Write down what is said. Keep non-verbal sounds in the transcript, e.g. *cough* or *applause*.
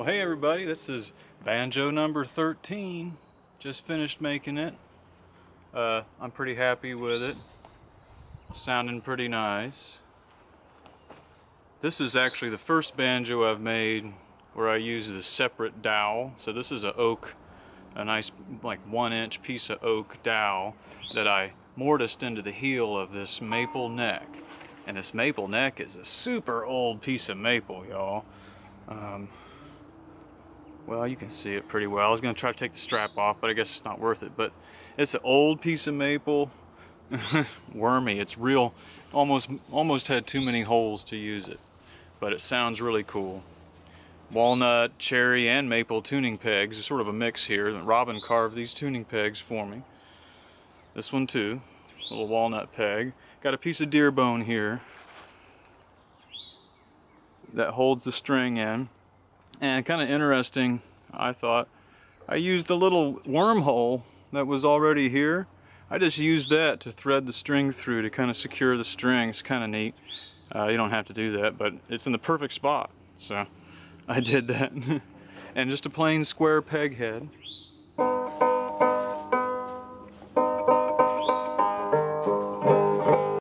Well, hey everybody, this is banjo number 13. Just finished making it. Uh, I'm pretty happy with it. Sounding pretty nice. This is actually the first banjo I've made where I use the separate dowel. So this is a oak, a nice like one inch piece of oak dowel that I mortised into the heel of this maple neck. And this maple neck is a super old piece of maple, y'all. Um, well, you can see it pretty well. I was going to try to take the strap off, but I guess it's not worth it. But it's an old piece of maple, *laughs* wormy. It's real, almost almost had too many holes to use it. But it sounds really cool. Walnut, cherry, and maple tuning pegs. Sort of a mix here. Robin carved these tuning pegs for me. This one too, little walnut peg. Got a piece of deer bone here that holds the string in. And kind of interesting, I thought, I used a little wormhole that was already here. I just used that to thread the string through to kind of secure the string. It's kind of neat. Uh, you don't have to do that, but it's in the perfect spot. So *laughs* I did that. *laughs* and just a plain square peg head.